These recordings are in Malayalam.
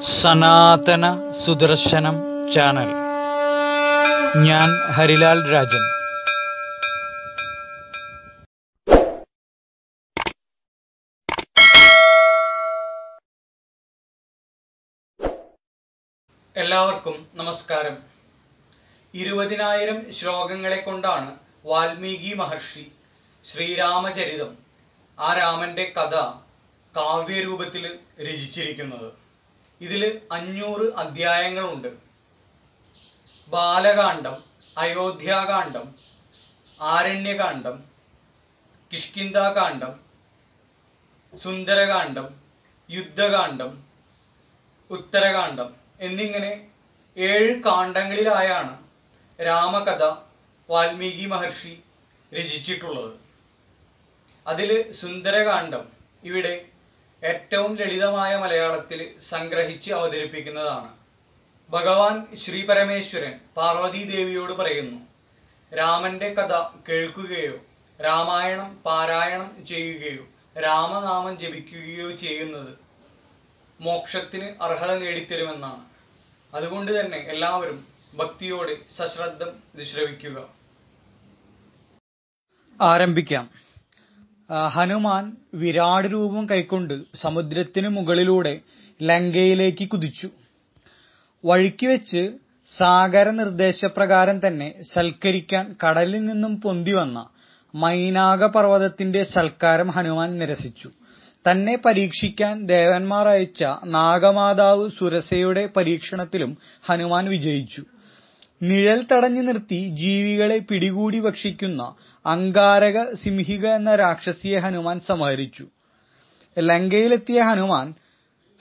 സനാതന സുദർശനം ചാനൽ. ഞാൻ ഹരിലാൽ രാജൻ. എല്ലാവർക്കും നമസ്കാരം. ഇരുപതിനായിരം ശ്ലോകങ്ങളെ കൊണ്ടാണ് വാൽമീകി മഹർഷി ശ്രീരാമചരിതം ആ രാമന്റെ കഥ കാവ്യരൂപത്തിൽ രചിച്ചിരിക്കുന്നത്. ഇതിൽ അഞ്ഞൂറ് അധ്യായങ്ങളുണ്ട്. ബാലകാന്ഡം അയോധ്യാകാന്ഡം ആരണ്യകാന്ഡം കിഷ്കിന്താകാന്ഡം സുന്ദരകാന്ഡം യുദ്ധകാന്ഡം ഉത്തരകാന്ഡം എന്നിങ്ങനെ ഏഴ് കാണ്ഡങ്ങളിലായാണ് രാമകഥ വാൽമീകി മഹർഷി രചിച്ചിട്ടുള്ളത്. അതിൽ സുന്ദരകാന്ഡം ഇവിടെ ഏറ്റവും ലളിതമായ മലയാളത്തിൽ സംഗ്രഹിച്ച് അവതരിപ്പിക്കുന്നതാണ്. ഭഗവാൻ ശ്രീ പരമേശ്വരൻ പാർവതീ ദേവിയോട് പറയുന്നു രാമന്റെ കഥ കേൾക്കുകയോ രാമായണം പാരായണം ചെയ്യുകയോ രാമനാമം ജപിക്കുകയോ ചെയ്യുന്നത് മോക്ഷത്തിന് അർഹത നേടിത്തരുമെന്നാണ്. അതുകൊണ്ട് തന്നെ എല്ലാവരും ഭക്തിയോടെ സശ്രദ്ധം ഇത് ശ്രവിക്കുക ആരംഭിക്കാം. ഹനുമാൻ വിരാട് രൂപം കൈക്കൊണ്ട് സമുദ്രത്തിന് മുകളിലൂടെ ലങ്കയിലേക്ക് കുതിച്ചു. വഴിക്ക് വെച്ച് സാഗര നിർദ്ദേശപ്രകാരം തന്നെ സൽക്കരിക്കാൻ കടലിൽ നിന്നും പൊന്തിവന്ന മൈനാക പർവതത്തിന്റെ സൽക്കാരം ഹനുമാൻ നിരസിച്ചു. തന്നെ പരീക്ഷിക്കാൻ ദേവന്മാർ അയച്ച നാഗമാതാവ് സുരസയുടെ പരീക്ഷണത്തിലും ഹനുമാൻ വിജയിച്ചു. നിഴൽ തടഞ്ഞു നിർത്തി ജീവികളെ പിടികൂടി ഭക്ഷിക്കുന്ന അങ്കാരക സിംഹിക എന്ന രാക്ഷസിയെ ഹനുമാൻ സംഹരിച്ചു. ലങ്കയിലെത്തിയ ഹനുമാൻ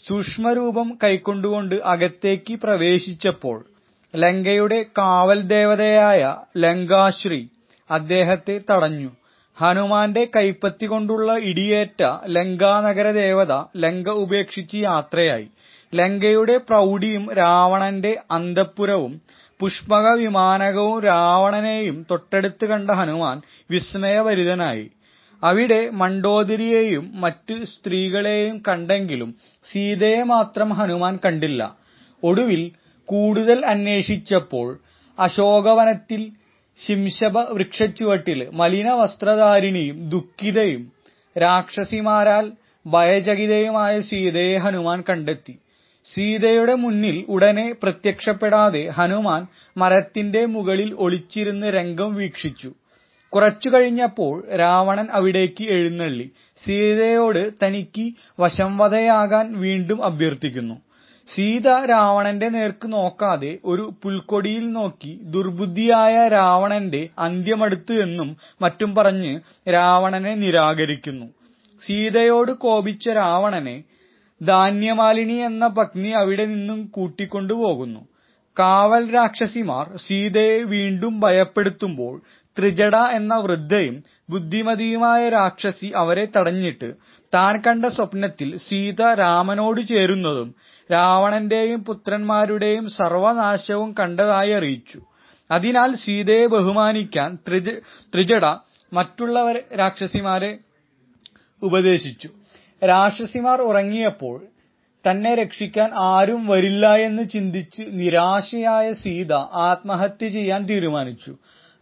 സൂക്ഷ്മരൂപം കൈക്കൊണ്ടുകൊണ്ട് അകത്തേക്ക് പ്രവേശിച്ചപ്പോൾ ലങ്കയുടെ കാവൽ ദേവതയായ ലങ്കാശ്രീ അദ്ദേഹത്തെ തടഞ്ഞു. ഹനുമാന്റെ കൈപ്പത്തി കൊണ്ടുള്ള ഇടിയേറ്റ ലങ്കാനഗര ദേവത ലങ്ക ഉപേക്ഷിച്ച് യാത്രയായി. ലങ്കയുടെ പ്രൗഢിയും രാവണന്റെ അന്തഃപുരവും പുഷ്പക വിമാനകവും രാവണനെയും തൊട്ടടുത്ത് കണ്ട ഹനുമാൻ വിസ്മയഭരിതനായി. അവിടെ മണ്ടോദരിയെയും മറ്റ് സ്ത്രീകളെയും കണ്ടെങ്കിലും സീതയെ മാത്രം ഹനുമാൻ കണ്ടില്ല. ഒടുവിൽ കൂടുതൽ അന്വേഷിച്ചപ്പോൾ അശോകവനത്തിൽ ശിംശപ വൃക്ഷച്ചുവട്ടിൽ മലിന വസ്ത്രധാരിണിയും ദുഃഖിതയും രാക്ഷസിമാരാൽ ഭയചകിതയുമായ സീതയെ ഹനുമാൻ കണ്ടെത്തി. സീതയുടെ മുന്നിൽ ഉടനെ പ്രത്യക്ഷപ്പെടാതെ ഹനുമാൻ മരത്തിന്റെ മുകളിൽ ഒളിച്ചിരുന്ന് രംഗം വീക്ഷിച്ചു. കുറച്ചു കഴിഞ്ഞപ്പോൾ രാവണൻ അവിടേക്ക് എഴുന്നള്ളി. സീതയോട് തനിക്ക് വശംവദയാകാൻ വീണ്ടും അഭ്യർത്ഥിക്കുന്നു. സീത രാവണന്റെ നേർക്ക് നോക്കാതെ ഒരു പുൽക്കൊടിയിൽ നോക്കി ദുർബുദ്ധിയായ രാവണന്റെ അന്ത്യമടുത്തു എന്നും മറ്റും പറഞ്ഞ് രാവണനെ നിരാകരിക്കുന്നു. സീതയോട് കോപിച്ച രാവണനെ ധാന്യമാലിനി എന്ന പത്നി അവിടെ നിന്നും കൂട്ടിക്കൊണ്ടുപോകുന്നു. കാവൽ രാക്ഷസിമാർ സീതയെ വീണ്ടും ഭയപ്പെടുത്തുമ്പോൾ ത്രിജട എന്ന വൃദ്ധയും ബുദ്ധിമതിയുമായ രാക്ഷസി അവരെ തടഞ്ഞിട്ട് താൻ കണ്ട സ്വപ്നത്തിൽ സീത രാമനോട് ചേരുന്നതും രാവണന്റെയും പുത്രന്മാരുടെയും സർവനാശവും കണ്ടതായി അറിയിച്ചു. അതിനാൽ സീതയെ ബഹുമാനിക്കാൻ ത്രിജട മറ്റുള്ളവരെ രാക്ഷസിമാരെ ഉപദേശിച്ചു. രാക്ഷസിമാർ ഉറങ്ങിയപ്പോൾ തന്നെ രക്ഷിക്കാൻ ആരും വരില്ല എന്ന് ചിന്തിച്ച് നിരാശയായ സീത ആത്മഹത്യ ചെയ്യാൻ തീരുമാനിച്ചു.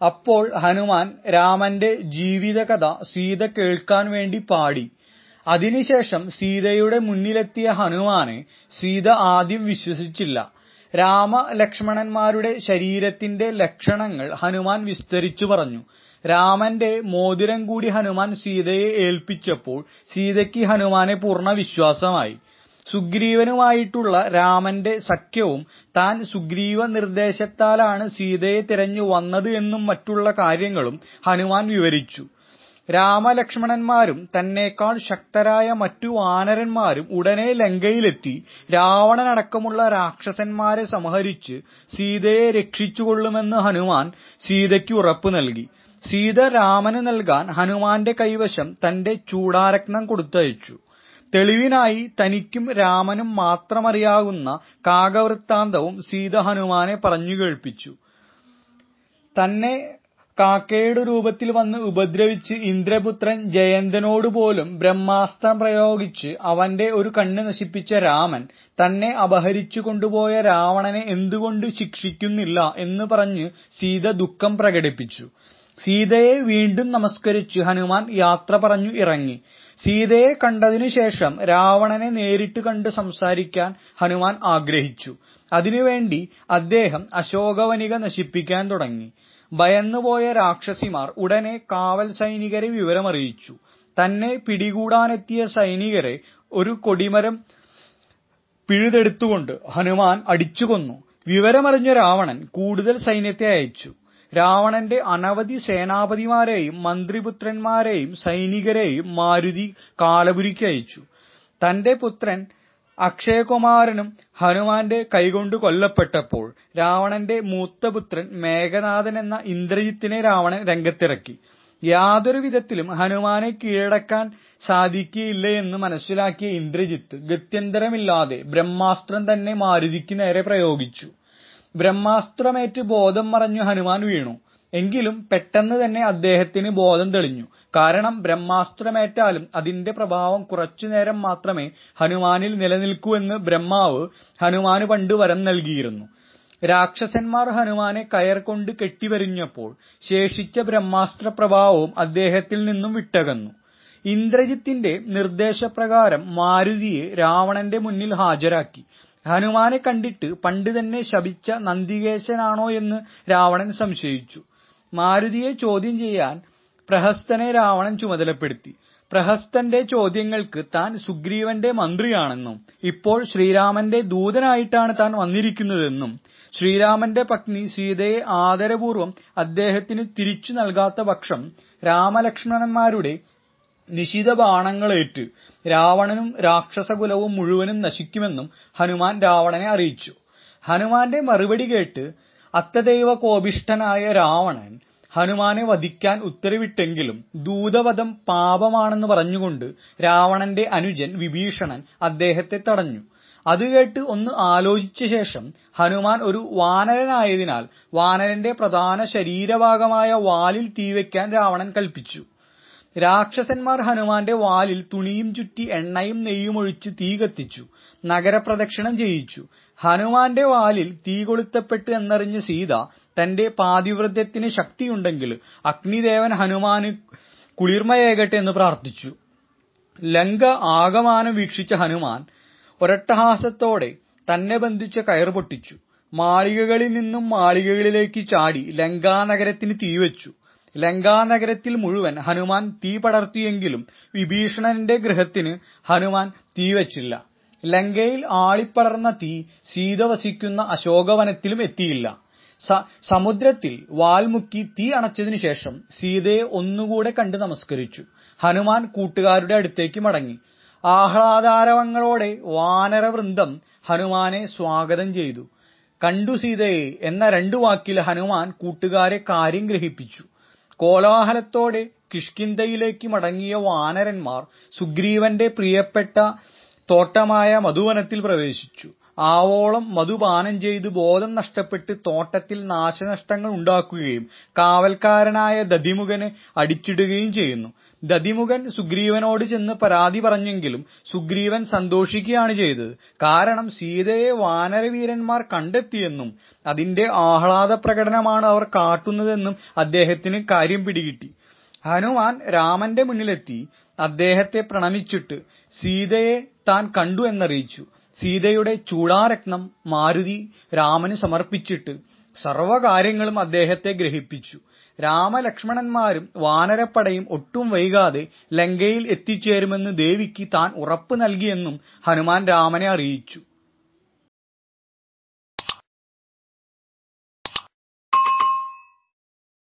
അപ്പോൾ ഹനുമാൻ രാമന്റെ ജീവിതകഥ സീത കേൾക്കാൻ വേണ്ടി പാടി. അതിനുശേഷം സീതയുടെ മുന്നിലെത്തിയ ഹനുമാനെ സീത ആദ്യം വിശ്വസിച്ചില്ല. രാമ ലക്ഷ്മണന്മാരുടെ ശരീരത്തിന്റെ ലക്ഷണങ്ങൾ ഹനുമാൻ വിസ്തരിച്ചു പറഞ്ഞു. രാമന്റെ മോതിരം കൂടി ഹനുമാൻ സീതയെ ഏൽപ്പിച്ചപ്പോൾ സീതയ്ക്ക് ഹനുമാനെ പൂർണ വിശ്വാസമായി. സുഗ്രീവനുമായിട്ടുള്ള രാമന്റെ സഖ്യവും താൻ സുഗ്രീവ നിർദ്ദേശത്താലാണ് സീതയെ തിരഞ്ഞു വന്നത് എന്നും മറ്റുള്ള കാര്യങ്ങളും ഹനുമാൻ വിവരിച്ചു. രാമലക്ഷ്മണന്മാരും തന്നെക്കാൾ ശക്തരായ മറ്റു വാനരന്മാരും ഉടനെ ലങ്കയിലെത്തി രാവണനടക്കമുള്ള രാക്ഷസന്മാരെ സംഹരിച്ച് സീതയെ രക്ഷിച്ചുകൊള്ളുമെന്ന് ഹനുമാൻ സീതയ്ക്ക് ഉറപ്പു നൽകി. സീത രാമന് നൽകാൻ ഹനുമാന്റെ കൈവശം തന്റെ ചൂടാരത്നം കൊടുത്തയച്ചു. തെളിവിനായി തനിക്കും രാമനും മാത്രമറിയാവുന്ന കാകവൃത്താന്തവും സീത ഹനുമാനെ പറഞ്ഞു കേൾപ്പിച്ചു. തന്നെ കാക്കയുടെ രൂപത്തിൽ വന്ന് ഉപദ്രവിച്ച് ഇന്ദ്രപുത്രൻ ജയന്തനോട് പോലും ബ്രഹ്മാസ്ത്രം പ്രയോഗിച്ച് അവന്റെ ഒരു കണ്ണ് നശിപ്പിച്ച രാമൻ തന്നെ അപഹരിച്ചു കൊണ്ടുപോയ രാവണനെ എന്തുകൊണ്ട് ശിക്ഷിക്കുന്നില്ല എന്ന് പറഞ്ഞ് സീത ദുഃഖം പ്രകടിപ്പിച്ചു. സീതയെ വീണ്ടും നമസ്കരിച്ച് ഹനുമാൻ യാത്ര പറഞ്ഞു ഇറങ്ങി. സീതയെ കണ്ടതിനു ശേഷം രാവണനെ നേരിട്ട് കണ്ട് സംസാരിക്കാൻ ഹനുമാൻ ആഗ്രഹിച്ചു. അതിനുവേണ്ടി അദ്ദേഹം അശോകവനിക നശിപ്പിക്കാൻ തുടങ്ങി. ഭയന്നുപോയ രാക്ഷസിമാർ ഉടനെ കാവൽ സൈനികരെ വിവരമറിയിച്ചു. തന്നെ പിടികൂടാനെത്തിയ സൈനികരെ ഒരു കൊടിമരം പിഴുതെടുത്തുകൊണ്ട് ഹനുമാൻ അടിച്ചുകൊന്നു. വിവരമറിഞ്ഞ രാവണൻ കൂടുതൽ സൈന്യത്തെ അയച്ചു. രാവണന്റെ അനവധി സേനാപതിമാരെയും മന്ത്രിപുത്രന്മാരെയും സൈനികരെയും മാരുതി കാലപുരിക്ക് അയച്ചു. തന്റെ പുത്രൻ അക്ഷയകുമാരനും ഹനുമാന്റെ കൈകൊണ്ട് കൊല്ലപ്പെട്ടപ്പോൾ രാവണന്റെ മൂത്തപുത്രൻ മേഘനാഥൻ എന്ന ഇന്ദ്രജിത്തിനെ രാവണൻ രംഗത്തിറക്കി. യാതൊരു വിധത്തിലും ഹനുമാനെ കീഴടക്കാൻ സാധിക്കുകയില്ല എന്ന് മനസ്സിലാക്കിയ ഇന്ദ്രജിത്ത് ഗത്യന്തരമില്ലാതെ ബ്രഹ്മാസ്ത്രം തന്നെ മാരുതിക്ക് നേരെ പ്രയോഗിച്ചു. ബ്രഹ്മാസ്ത്രമേറ്റ് ബോധം മറഞ്ഞു ഹനുമാൻ വീണു. എങ്കിലും പെട്ടെന്ന് തന്നെ അദ്ദേഹത്തിന് ബോധം തെളിഞ്ഞു. കാരണം ബ്രഹ്മാസ്ത്രമേറ്റാലും അതിന്റെ പ്രഭാവം കുറച്ചുനേരം മാത്രമേ ഹനുമാനിൽ നിലനിൽക്കൂ എന്ന് ബ്രഹ്മാവ് ഹനുമാന് പണ്ട് വരം നൽകിയിരുന്നു. രാക്ഷസന്മാർ ഹനുമാനെ കയർ കൊണ്ട് കെട്ടിവരിഞ്ഞപ്പോൾ ശേഷിച്ച ബ്രഹ്മാസ്ത്ര പ്രഭാവവും അദ്ദേഹത്തിൽ നിന്നും വിട്ടകന്നു. ഇന്ദ്രജിത്തിന്റെ നിർദ്ദേശപ്രകാരം മാരുതിയെ രാവണന്റെ മുന്നിൽ ഹാജരാക്കി. ഹനുമാനെ കണ്ടിട്ട് പണ്ട് തന്നെ ശപിച്ച നന്ദികേശനാണോ എന്ന് രാവണൻ സംശയിച്ചു. മാരുതിയെ ചോദ്യം ചെയ്യാൻ പ്രഹസ്തനെ രാവണൻ ചുമതലപ്പെടുത്തി. പ്രഹസ്തന്റെ ചോദ്യങ്ങൾക്ക് താൻ സുഗ്രീവന്റെ മന്ത്രിയാണെന്നും ഇപ്പോൾ ശ്രീരാമന്റെ ദൂതനായിട്ടാണ് താൻ വന്നിരിക്കുന്നതെന്നും ശ്രീരാമന്റെ പത്നി സീതയെ ആദരപൂർവം അദ്ദേഹത്തിന് തിരിച്ചു നൽകാത്ത പക്ഷം രാമലക്ഷ്മണന്മാരുടെ നിശിത ബാണങ്ങളേറ്റ് രാവണനും രാക്ഷസകുലവും മുഴുവനും നശിക്കുമെന്നും ഹനുമാൻ രാവണനെ അറിയിച്ചു. ഹനുമാന്റെ മറുപടി കേട്ട് അത്തദൈവ കോപിഷ്ഠനായ രാവണൻ ഹനുമാനെ വധിക്കാൻ ഉത്തരവിട്ടെങ്കിലും ദൂതവധം പാപമാണെന്ന് പറഞ്ഞുകൊണ്ട് രാവണന്റെ അനുജൻ വിഭീഷണൻ അദ്ദേഹത്തെ തടഞ്ഞു. അത് കേട്ട് ഒന്ന് ആലോചിച്ച ശേഷം ഹനുമാൻ ഒരു വാനരനായതിനാൽ വാനരന്റെ പ്രധാന ശരീരഭാഗമായ വാലിൽ തീവയ്ക്കാൻ രാവണൻ കൽപ്പിച്ചു. രാക്ഷസന്മാർ ഹനുമാന്റെ വാലിൽ തുണിയും ചുറ്റി എണ്ണയും നെയ്യും ഒഴിച്ച് തീ കത്തിച്ചു. നഗരപ്രദക്ഷിണം ചെയ്യിച്ചു. ഹനുമാന്റെ വാലിൽ തീ കൊളുത്തപ്പെട്ട് എന്നറിഞ്ഞ സീത തന്റെ പാതിവ്രത്യത്തിന് ശക്തിയുണ്ടെങ്കിൽ അഗ്നിദേവൻ ഹനുമാന് കുളിർമയേകട്ടെ എന്ന് പ്രാർത്ഥിച്ചു. ലങ്ക ആകമാനം വീക്ഷിച്ച ഹനുമാൻ ഒരട്ടഹാസത്തോടെ തന്നെ ബന്ധിച്ച കയർ പൊട്ടിച്ചു. മാളികകളിൽ നിന്നും മാളികകളിലേക്ക് ചാടി ലങ്കാനഗരത്തിന് തീവച്ചു ലങ്കാനഗരത്തിൽ മുഴുവൻ ഹനുമാൻ തീ പടർത്തിയെങ്കിലും വിഭീഷണന്റെ ഗൃഹത്തിന് ഹനുമാൻ തീവച്ചില്ല ലങ്കയിൽ ആളിപ്പടർന്ന തീ വസിക്കുന്ന അശോകവനത്തിലും എത്തിയില്ല. സമുദ്രത്തിൽ വാൽമുക്കി തീ അണച്ചതിനു ശേഷം സീതയെ ഒന്നുകൂടെ കണ്ട് നമസ്കരിച്ചു. ഹനുമാൻ കൂട്ടുകാരുടെ അടുത്തേക്ക് മടങ്ങി. ആഹ്ലാദാരവങ്ങളോടെ വാനരവൃന്ദം ഹനുമാനെ സ്വാഗതം ചെയ്തു. കണ്ടു സീതയെ എന്ന രണ്ടു വാക്കിൽ ഹനുമാൻ കൂട്ടുകാരെ കാര്യം ഗ്രഹിപ്പിച്ചു. കോലാഹലത്തോടെ കിഷ്കിന്ധയിലേക്ക് മടങ്ങിയ വാനരന്മാർ സുഗ്രീവന്റെ പ്രിയപ്പെട്ട തോട്ടമായ മധുവനത്തിൽ പ്രവേശിച്ചു. ആവോളം മധുപാനം ചെയ്ത് ബോധം നഷ്ടപ്പെട്ട് തോട്ടത്തിൽ നാശനഷ്ടങ്ങൾ ഉണ്ടാക്കുകയും കാവൽക്കാരനായ ദധിമുഖനെ അടിച്ചിടുകയും ചെയ്യുന്നു. ദധിമുഖൻ സുഗ്രീവനോട് ചെന്ന് പരാതി പറഞ്ഞെങ്കിലും സുഗ്രീവൻ സന്തോഷിക്കുകയാണ് ചെയ്തത്. കാരണം സീതയെ വാനരവീരന്മാർ കണ്ടെത്തിയെന്നും അതിന്റെ ആഹ്ലാദ പ്രകടനമാണ് അവർ കാട്ടുന്നതെന്നും അദ്ദേഹത്തിന് കാര്യം പിടികിട്ടി. ഹനുമാൻ രാമന്റെ മുന്നിലെത്തി. അദ്ദേഹത്തെ പ്രണമിച്ചിട്ട് സീതയെ താൻ കണ്ടു എന്നറിയിച്ചു. സീതയുടെ ചൂടാരത്നം മാരുതി രാമന് സമർപ്പിച്ചിട്ട് സർവകാര്യങ്ങളും അദ്ദേഹത്തെ ഗ്രഹിപ്പിച്ചു. രാമലക്ഷ്മണന്മാരും വാനരപ്പടയും ഒട്ടും വൈകാതെ ലങ്കയിൽ എത്തിച്ചേരുമെന്ന് ദേവിക്ക് താൻ ഉറപ്പ് നൽകിയെന്നും ഹനുമാൻ രാമനെ അറിയിച്ചു.